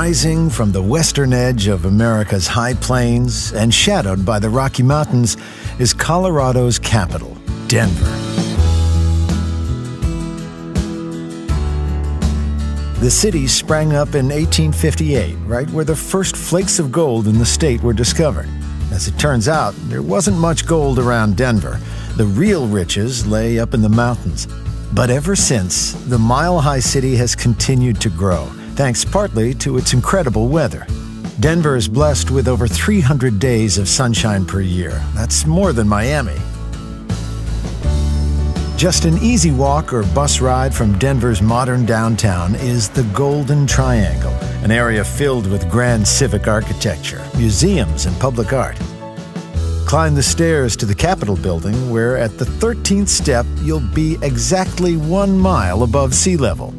Rising from the western edge of America's high plains and shadowed by the Rocky Mountains is Colorado's capital, Denver. The city sprang up in 1858, right where the first flakes of gold in the state were discovered. As it turns out, there wasn't much gold around Denver. The real riches lay up in the mountains. But ever since, the mile high city has continued to grow thanks partly to its incredible weather. Denver is blessed with over 300 days of sunshine per year. That's more than Miami. Just an easy walk or bus ride from Denver's modern downtown is the Golden Triangle, an area filled with grand civic architecture, museums, and public art. Climb the stairs to the Capitol building, where at the 13th step you'll be exactly one mile above sea level.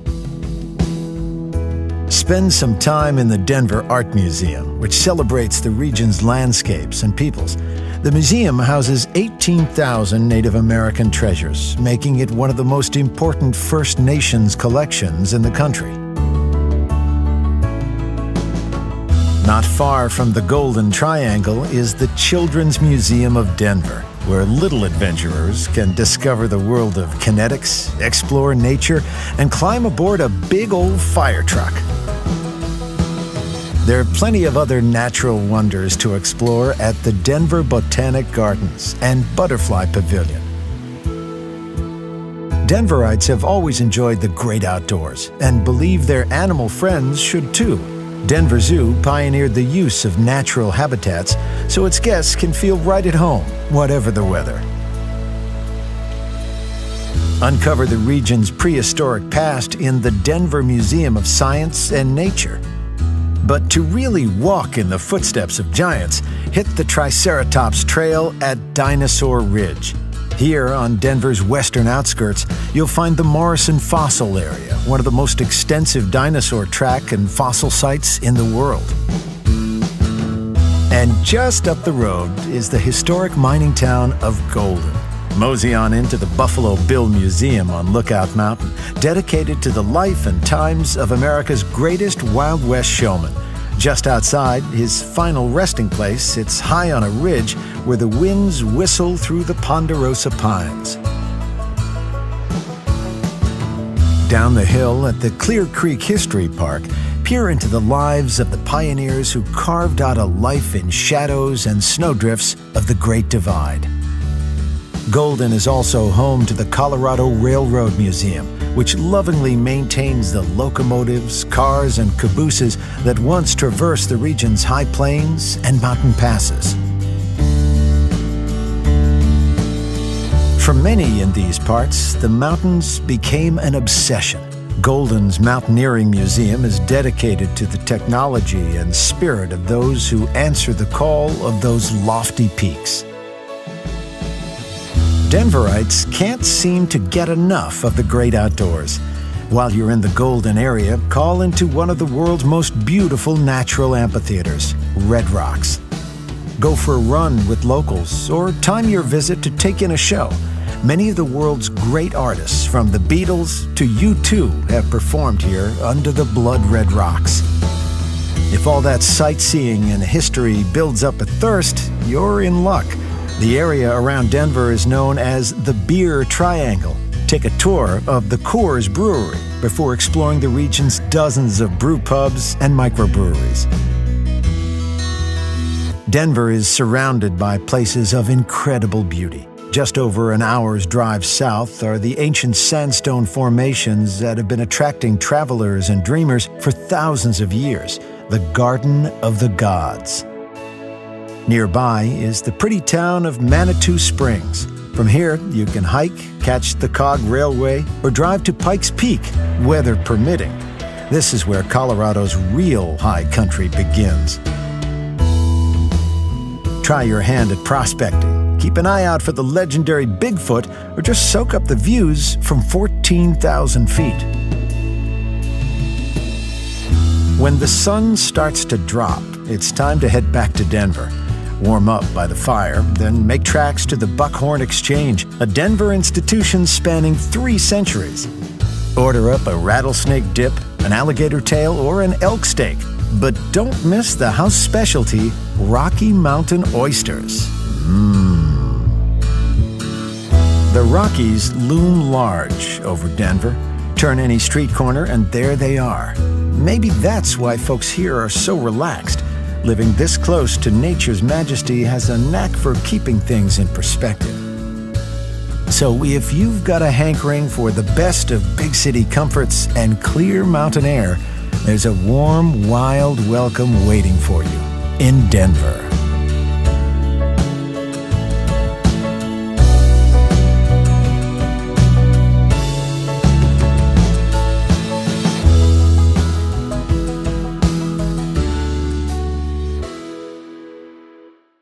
Spend some time in the Denver Art Museum, which celebrates the region's landscapes and peoples. The museum houses 18,000 Native American treasures, making it one of the most important First Nations collections in the country. Not far from the Golden Triangle is the Children's Museum of Denver, where little adventurers can discover the world of kinetics, explore nature, and climb aboard a big old fire truck. There are plenty of other natural wonders to explore at the Denver Botanic Gardens and Butterfly Pavilion. Denverites have always enjoyed the great outdoors and believe their animal friends should too. Denver Zoo pioneered the use of natural habitats so its guests can feel right at home, whatever the weather. Uncover the region's prehistoric past in the Denver Museum of Science and Nature. But to really walk in the footsteps of giants, hit the Triceratops Trail at Dinosaur Ridge. Here on Denver's western outskirts, you'll find the Morrison Fossil Area, one of the most extensive dinosaur track and fossil sites in the world. And just up the road is the historic mining town of Golden. Mosey on into the Buffalo Bill Museum on Lookout Mountain, dedicated to the life and times of America's greatest Wild West showman. Just outside, his final resting place sits high on a ridge where the winds whistle through the ponderosa pines. Down the hill at the Clear Creek History Park, peer into the lives of the pioneers who carved out a life in shadows and snowdrifts of the Great Divide. Golden is also home to the Colorado Railroad Museum, which lovingly maintains the locomotives, cars, and cabooses that once traversed the region's high plains and mountain passes. For many in these parts, the mountains became an obsession. Golden's Mountaineering Museum is dedicated to the technology and spirit of those who answer the call of those lofty peaks. Denverites can't seem to get enough of the great outdoors. While you're in the Golden area, call into one of the world's most beautiful natural amphitheaters, Red Rocks. Go for a run with locals or time your visit to take in a show. Many of the world's great artists, from the Beatles to U2, have performed here under the blood red rocks. If all that sightseeing and history builds up a thirst, you're in luck. The area around Denver is known as the Beer Triangle. Take a tour of the Coors Brewery before exploring the region's dozens of brew pubs and microbreweries. Denver is surrounded by places of incredible beauty. Just over an hour's drive south are the ancient sandstone formations that have been attracting travelers and dreamers for thousands of years, the Garden of the Gods. Nearby is the pretty town of Manitou Springs. From here, you can hike, catch the Cog Railway, or drive to Pikes Peak, weather permitting. This is where Colorado's real high country begins. Try your hand at prospecting. Keep an eye out for the legendary Bigfoot, or just soak up the views from 14,000 feet. When the sun starts to drop, it's time to head back to Denver warm up by the fire, then make tracks to the Buckhorn Exchange, a Denver institution spanning three centuries. Order up a rattlesnake dip, an alligator tail, or an elk steak. But don't miss the house specialty, Rocky Mountain oysters. Mmm. The Rockies loom large over Denver. Turn any street corner and there they are. Maybe that's why folks here are so relaxed. Living this close to nature's majesty has a knack for keeping things in perspective. So if you've got a hankering for the best of big city comforts and clear mountain air, there's a warm, wild welcome waiting for you in Denver.